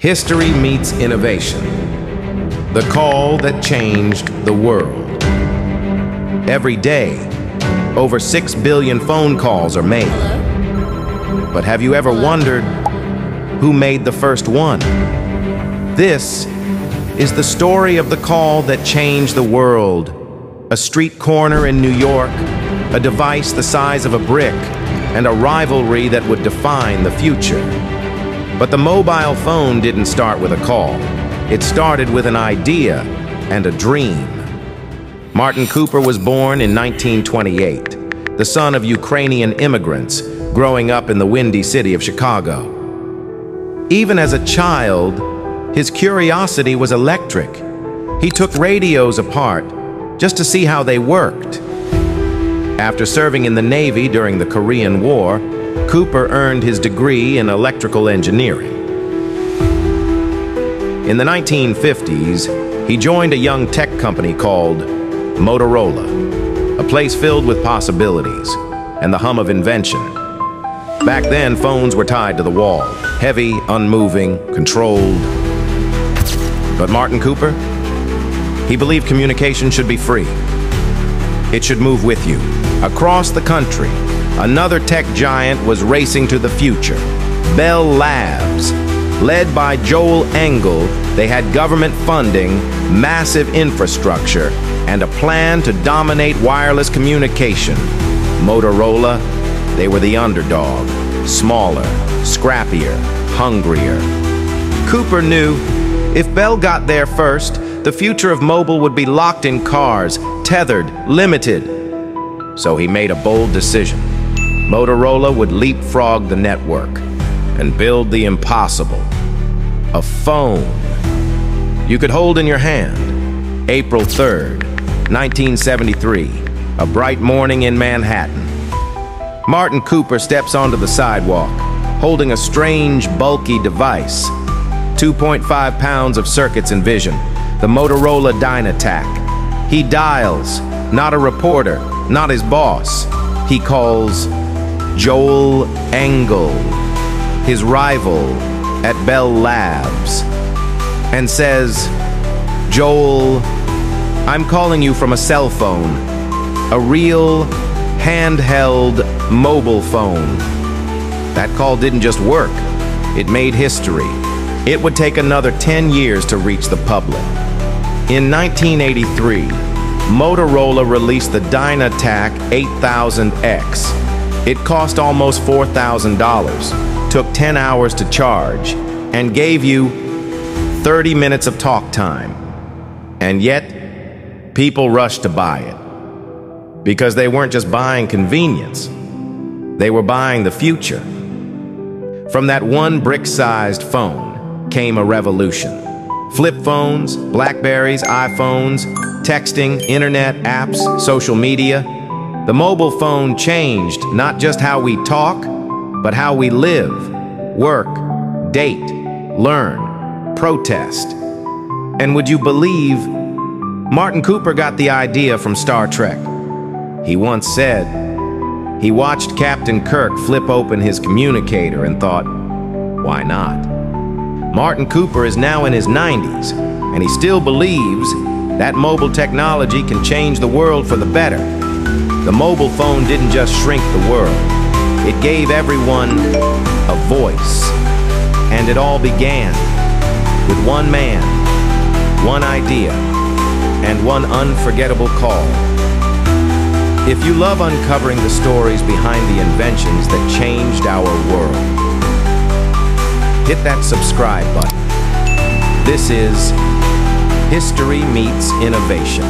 History meets innovation. The call that changed the world. Every day, over 6 billion phone calls are made. But have you ever wondered who made the first one? This is the story of the call that changed the world. A street corner in New York, a device the size of a brick, and a rivalry that would define the future. But the mobile phone didn't start with a call. It started with an idea and a dream. Martin Cooper was born in 1928, the son of Ukrainian immigrants growing up in the windy city of Chicago. Even as a child, his curiosity was electric. He took radios apart just to see how they worked. After serving in the Navy during the Korean War, Cooper earned his degree in electrical engineering. In the 1950s, he joined a young tech company called Motorola, a place filled with possibilities and the hum of invention. Back then, phones were tied to the wall, heavy, unmoving, controlled, but Martin Cooper? He believed communication should be free. It should move with you. Across the country, another tech giant was racing to the future. Bell Labs. Led by Joel Engel, they had government funding, massive infrastructure, and a plan to dominate wireless communication. Motorola, they were the underdog. Smaller, scrappier, hungrier. Cooper knew if Bell got there first, the future of mobile would be locked in cars, tethered, limited. So he made a bold decision. Motorola would leapfrog the network and build the impossible. A phone you could hold in your hand. April 3rd, 1973, a bright morning in Manhattan. Martin Cooper steps onto the sidewalk, holding a strange, bulky device 2.5 pounds of circuits and vision, the Motorola Dynatac. He dials, not a reporter, not his boss. He calls Joel Engel, his rival at Bell Labs, and says, Joel, I'm calling you from a cell phone, a real handheld mobile phone. That call didn't just work, it made history. It would take another 10 years to reach the public. In 1983, Motorola released the Dynatac 8000X. It cost almost $4,000, took 10 hours to charge, and gave you 30 minutes of talk time. And yet, people rushed to buy it. Because they weren't just buying convenience, they were buying the future. From that one brick-sized phone, came a revolution. Flip phones, Blackberries, iPhones, texting, internet, apps, social media. The mobile phone changed not just how we talk, but how we live, work, date, learn, protest. And would you believe, Martin Cooper got the idea from Star Trek. He once said, he watched Captain Kirk flip open his communicator and thought, why not? Martin Cooper is now in his 90s, and he still believes that mobile technology can change the world for the better. The mobile phone didn't just shrink the world, it gave everyone a voice. And it all began with one man, one idea, and one unforgettable call. If you love uncovering the stories behind the inventions that changed our world, hit that subscribe button. This is History Meets Innovation.